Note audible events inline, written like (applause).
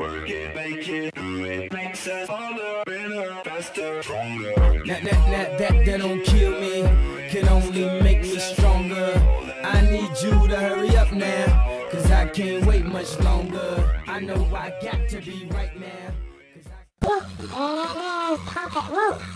Work it, make it, do it, makes us harder, better, faster, stronger. That, that, that, that, that don't kill me, can only make me stronger. I need you to hurry up now, cause I can't wait much longer. I know I got to be right now. Cause I- (laughs) (laughs)